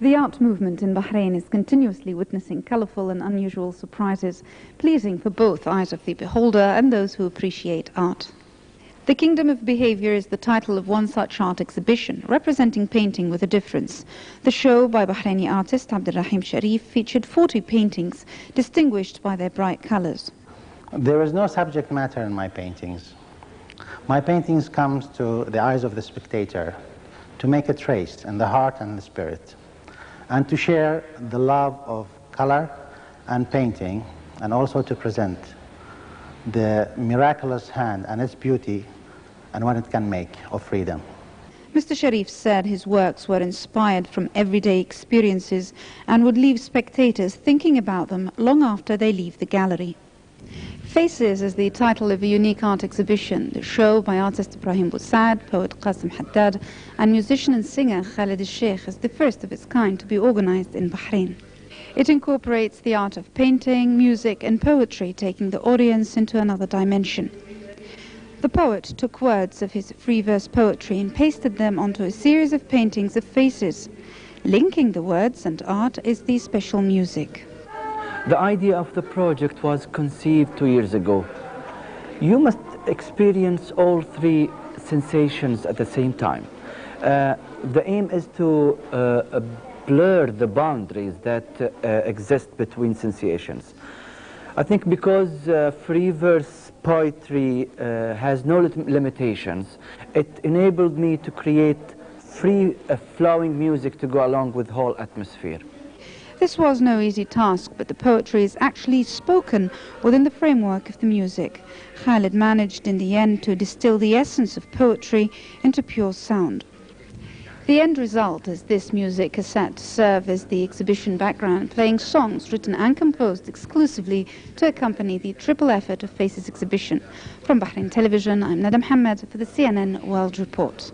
The art movement in Bahrain is continuously witnessing colorful and unusual surprises, pleasing for both eyes of the beholder and those who appreciate art. The Kingdom of Behavior is the title of one such art exhibition, representing painting with a difference. The show by Bahraini artist Abdulrahim Sharif featured 40 paintings, distinguished by their bright colors. There is no subject matter in my paintings. My paintings come to the eyes of the spectator to make a trace in the heart and the spirit and to share the love of color and painting and also to present the miraculous hand and its beauty and what it can make of freedom. Mr. Sharif said his works were inspired from everyday experiences and would leave spectators thinking about them long after they leave the gallery. Faces is the title of a unique art exhibition. The show by artist Ibrahim Bu Saad, poet Qasim Haddad, and musician and singer Khalid al-Sheikh is the first of its kind to be organized in Bahrain. It incorporates the art of painting, music, and poetry, taking the audience into another dimension. The poet took words of his free verse poetry and pasted them onto a series of paintings of faces. Linking the words and art is the special music. The idea of the project was conceived two years ago. You must experience all three sensations at the same time. Uh, the aim is to uh, blur the boundaries that uh, exist between sensations. I think because uh, free verse poetry uh, has no limitations, it enabled me to create free uh, flowing music to go along with whole atmosphere. This was no easy task, but the poetry is actually spoken within the framework of the music. Khalid managed in the end to distill the essence of poetry into pure sound. The end result is this music cassette to serve as the exhibition background, playing songs written and composed exclusively to accompany the triple effort of Faces exhibition. From Bahrain Television, I'm Nada Mohammed for the CNN World Report.